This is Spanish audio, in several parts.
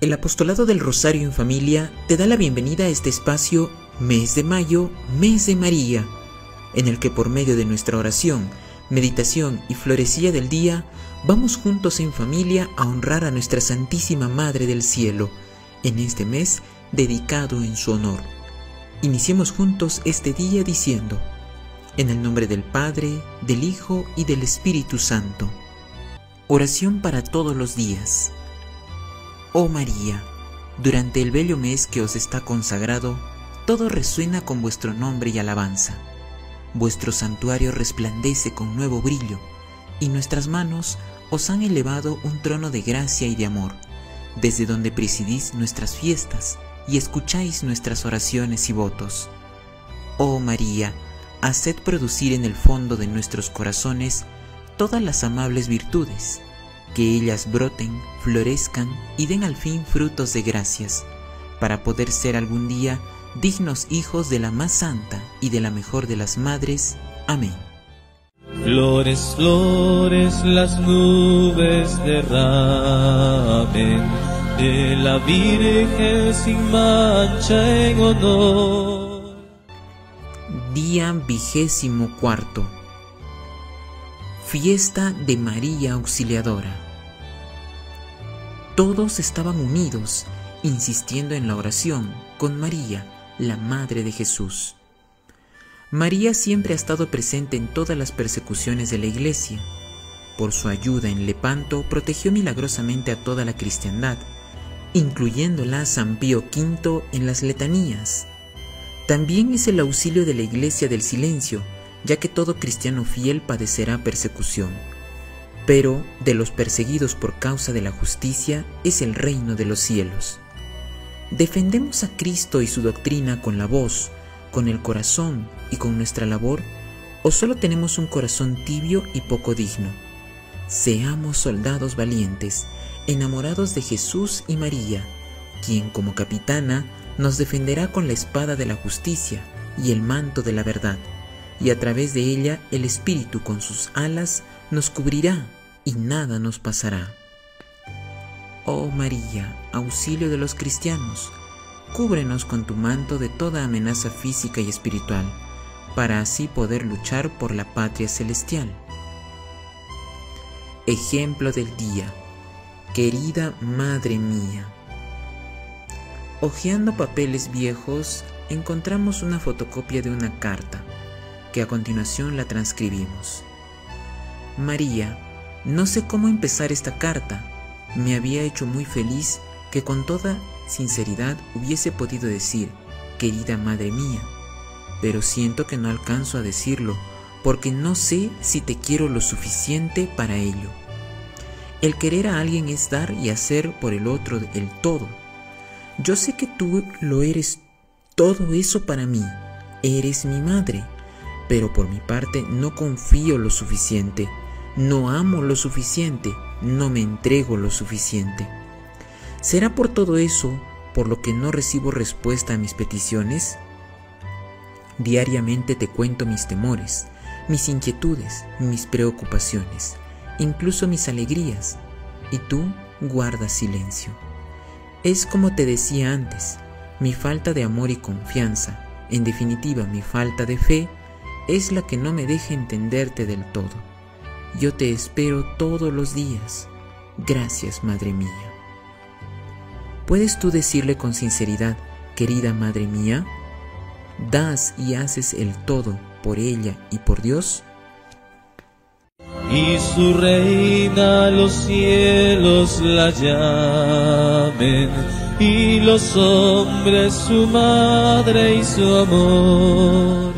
El Apostolado del Rosario en Familia te da la bienvenida a este espacio Mes de Mayo, Mes de María, en el que por medio de nuestra oración, meditación y florecilla del día, vamos juntos en familia a honrar a nuestra Santísima Madre del Cielo, en este mes dedicado en su honor. Iniciemos juntos este día diciendo, en el nombre del Padre, del Hijo y del Espíritu Santo. Oración para todos los días. Oh María, durante el bello mes que os está consagrado, todo resuena con vuestro nombre y alabanza. Vuestro santuario resplandece con nuevo brillo, y nuestras manos os han elevado un trono de gracia y de amor, desde donde presidís nuestras fiestas y escucháis nuestras oraciones y votos. Oh María, haced producir en el fondo de nuestros corazones todas las amables virtudes, que ellas broten, florezcan y den al fin frutos de gracias, para poder ser algún día dignos hijos de la más santa y de la mejor de las madres. Amén. Flores, flores, las nubes derramen de la Virgen sin mancha en honor. Día vigésimo cuarto. Fiesta de María Auxiliadora. Todos estaban unidos, insistiendo en la oración con María, la Madre de Jesús. María siempre ha estado presente en todas las persecuciones de la Iglesia. Por su ayuda en Lepanto protegió milagrosamente a toda la cristiandad, incluyéndola a San Pío V en las letanías. También es el auxilio de la Iglesia del Silencio, ya que todo cristiano fiel padecerá persecución. Pero de los perseguidos por causa de la justicia es el reino de los cielos. ¿Defendemos a Cristo y su doctrina con la voz, con el corazón y con nuestra labor? ¿O solo tenemos un corazón tibio y poco digno? Seamos soldados valientes, enamorados de Jesús y María, quien como capitana nos defenderá con la espada de la justicia y el manto de la verdad, y a través de ella el Espíritu con sus alas nos cubrirá y nada nos pasará. Oh María, auxilio de los cristianos, cúbrenos con tu manto de toda amenaza física y espiritual, para así poder luchar por la patria celestial. Ejemplo del día. Querida Madre mía. Hojeando papeles viejos, encontramos una fotocopia de una carta, que a continuación la transcribimos. María, no sé cómo empezar esta carta. Me había hecho muy feliz que con toda sinceridad hubiese podido decir, querida Madre mía, pero siento que no alcanzo a decirlo porque no sé si te quiero lo suficiente para ello. El querer a alguien es dar y hacer por el otro el todo. Yo sé que tú lo eres todo eso para mí. Eres mi madre. Pero por mi parte no confío lo suficiente. No amo lo suficiente. No me entrego lo suficiente. ¿Será por todo eso por lo que no recibo respuesta a mis peticiones? Diariamente te cuento mis temores, mis inquietudes, mis preocupaciones, incluso mis alegrías, y tú guardas silencio. Es como te decía antes, mi falta de amor y confianza, en definitiva mi falta de fe, es la que no me deja entenderte del todo. Yo te espero todos los días. Gracias, Madre mía. ¿Puedes tú decirle con sinceridad, querida Madre mía? ¿Das y haces el todo por ella y por Dios? Y su reina los cielos la llamen, y los hombres su madre y su amor.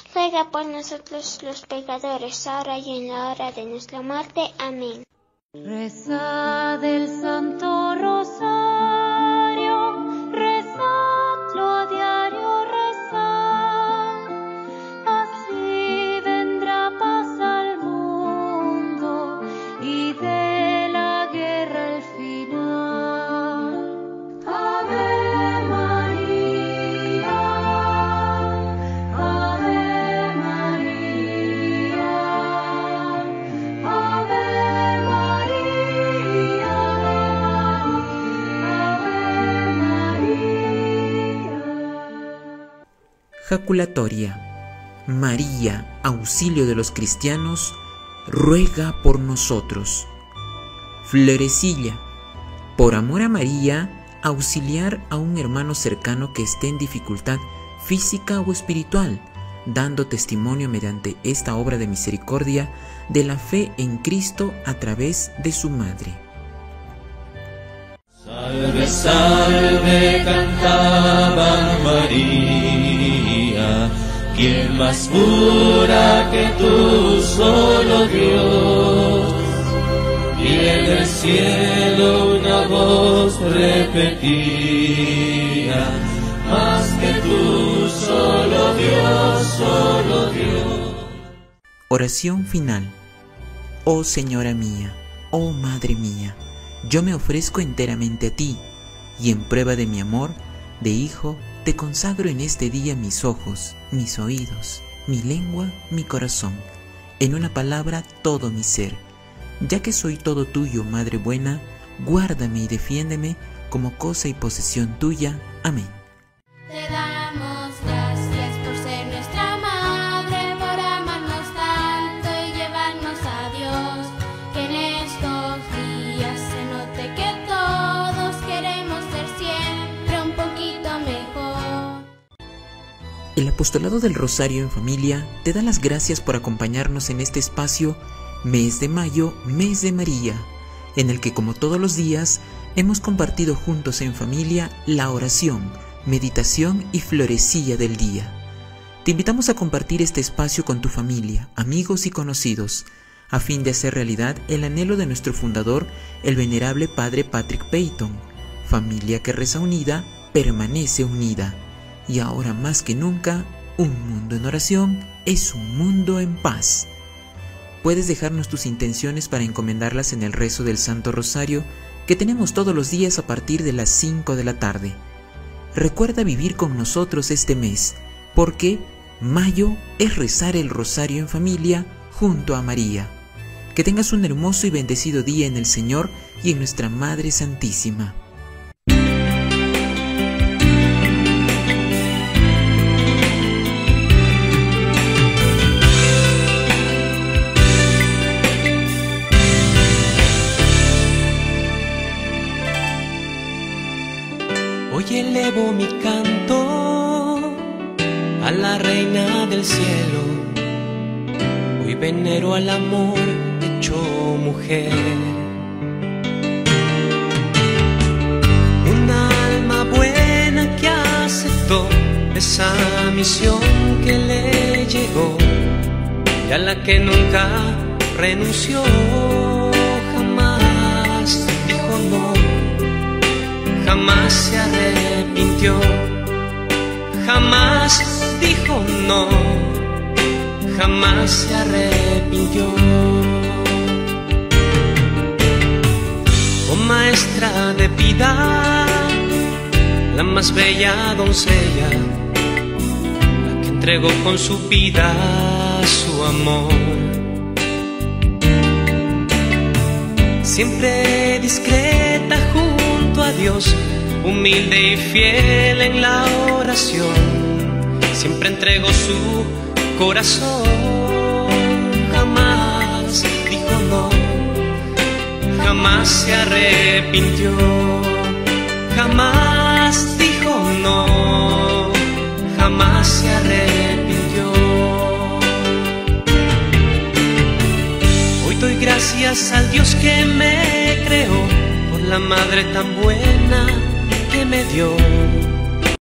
ruega por nosotros los pecadores, ahora y en la hora de nuestra muerte. Amén. Reza del Santo Rosario, María, auxilio de los cristianos, ruega por nosotros. Florecilla. Por amor a María, auxiliar a un hermano cercano que esté en dificultad física o espiritual, dando testimonio mediante esta obra de misericordia de la fe en Cristo a través de su madre. Salve, salve, cantaban María, quien más pura que tú, solo Dios. Y en el cielo una voz repetía, más que tú, solo Dios, solo Dios. Oración final. Oh Señora mía, oh Madre mía, yo me ofrezco enteramente a ti, y en prueba de mi amor, de hijo, te consagro en este día mis ojos, mis oídos, mi lengua, mi corazón, en una palabra todo mi ser. Ya que soy todo tuyo, Madre buena, guárdame y defiéndeme como cosa y posesión tuya. Amén. El Apostolado del Rosario en Familia te da las gracias por acompañarnos en este espacio Mes de Mayo, Mes de María, en el que como todos los días hemos compartido juntos en familia la oración, meditación y florecilla del día. Te invitamos a compartir este espacio con tu familia, amigos y conocidos, a fin de hacer realidad el anhelo de nuestro fundador, el venerable Padre Patrick Peyton. Familia que reza unida, permanece unida. Y ahora más que nunca, un mundo en oración es un mundo en paz. Puedes dejarnos tus intenciones para encomendarlas en el rezo del Santo Rosario que tenemos todos los días a partir de las 5 de la tarde. Recuerda vivir con nosotros este mes, porque mayo es rezar el rosario en familia junto a María. Que tengas un hermoso y bendecido día en el Señor y en nuestra Madre Santísima. Hoy elevo mi canto a la reina del cielo. Hoy venero al amor hecho mujer. Un alma buena que aceptó esa misión que le llegó y a la que nunca renunció. Jamás dijo no jamás se arrepintió, jamás dijo no, jamás se arrepintió. Oh maestra de vida, la más bella doncella, la que entregó con su vida su amor. Siempre discreta junto a Dios, humilde y fiel en la oración, siempre entregó su corazón, jamás dijo no, jamás se arrepintió, jamás dijo no, jamás se arrepintió. Hoy doy gracias al Dios que me creó por la madre tan buena que me dio.